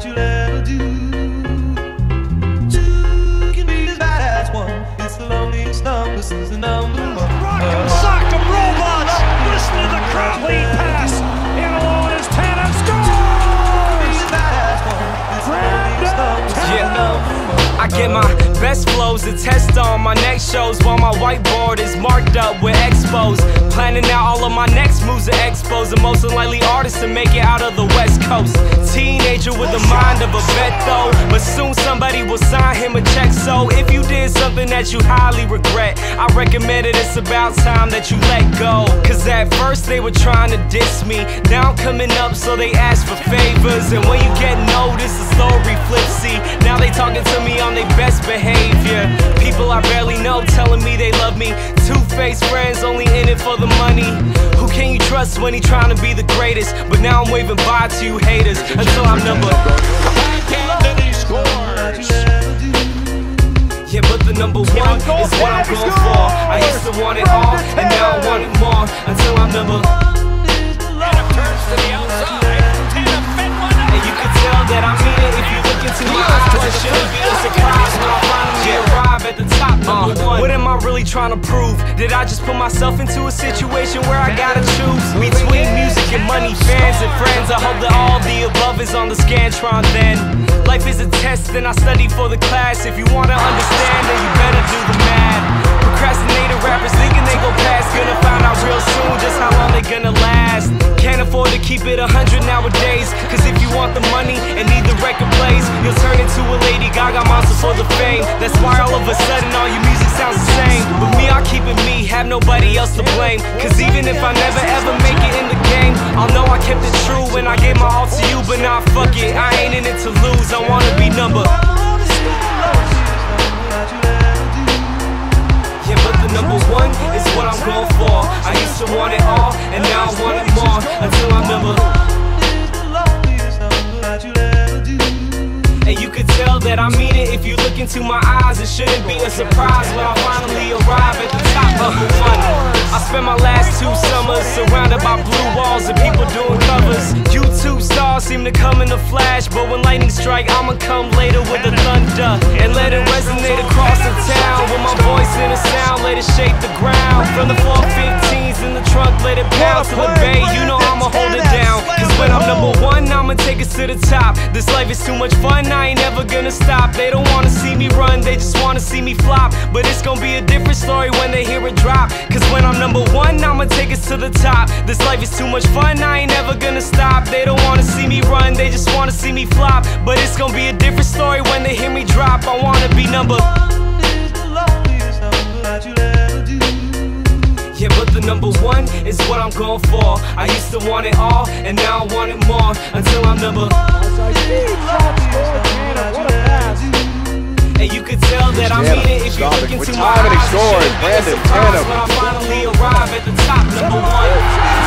that you'll ever do. Two can be as bad as one. It's the loneliest number since the number one. Rock and sock of robots. Listen to the crowd best flows to test on my next shows while my whiteboard is marked up with expos. Planning out all of my next moves to expos. The most unlikely artist to make it out of the West Coast. Teenager with the mind of a vet though. But soon somebody will sign him a check. So if you did something that you highly regret, I recommend it. It's about time that you let go. Cause at first they were trying to diss me. Now I'm coming up, so they ask for favors. And when you get noticed, the story flips. See, now they talking to me 20 trying to be the greatest, but now I'm waving bye to you haters until I'm number. Yeah, but the number one is what I'm going for. I used to want it all, and now I want it more until I'm number. And it turns to the outside. Really trying to prove? Did I just put myself into a situation where I gotta choose between music and money, fans and friends? I hope that all the above is on the scantron. Then life is a test, and I study for the class. If you wanna understand, then you better do the math. Procrastinating rappers thinking they go past, gonna find out real soon just how long they gonna last. Can't afford to keep it a hundred for the fame. That's why all of a sudden all your music sounds the same. But me, I'll keep it me, have nobody else to blame. Cause even if I never ever make it in the game, I'll know I kept it true when I gave my all to you. But nah, fuck it, I ain't in it to lose, I wanna be number. Yeah, but the number one is what I'm going for. I used to want it all, and now I want it more until I'm number. Could tell that I mean it if you look into my eyes. It shouldn't be a surprise when I finally arrive at the top number one. I spent my last two summers surrounded by blue walls and people doing covers. YouTube stars seem to come in a flash, but when lightning strike, I'ma come later with the thunder and let it resonate across the town. With my voice in the sound, let This life is too much fun, I ain't never gonna stop. They don't wanna see me run, they just wanna see me flop. But it's gonna be a different story when they hear it drop. Cause when I'm number one, I'ma take us to the top. This life is too much fun, I ain't never gonna stop. They don't wanna see me run, they just wanna see me flop. But it's gonna be a different story when they hear me drop. I wanna be number. Number one is what I'm going for. I used to want it all, and now I want it more until I'm number. One And you could tell that I mean it if you look into my time, and he eyes. A Brandon. When I finally arrive at the top, number one.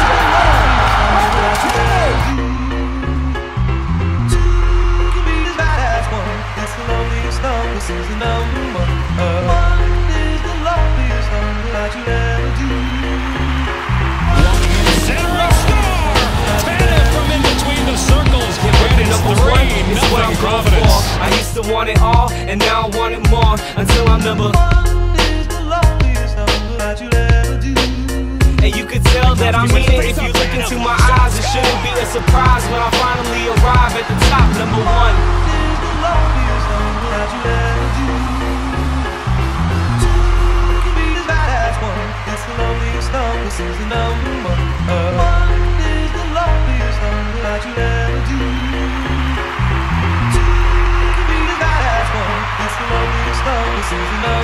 To want it all, and now I want it more until I'm number. One. And you could tell that I mean it if you look into my eyes. It shouldn't be a surprise when I finally arrive at the top, number one. Since the number one, uh, one is the loneliest number that you'll ever do. Two can be the bad one. It's the loneliest number since the number one. Uh, love.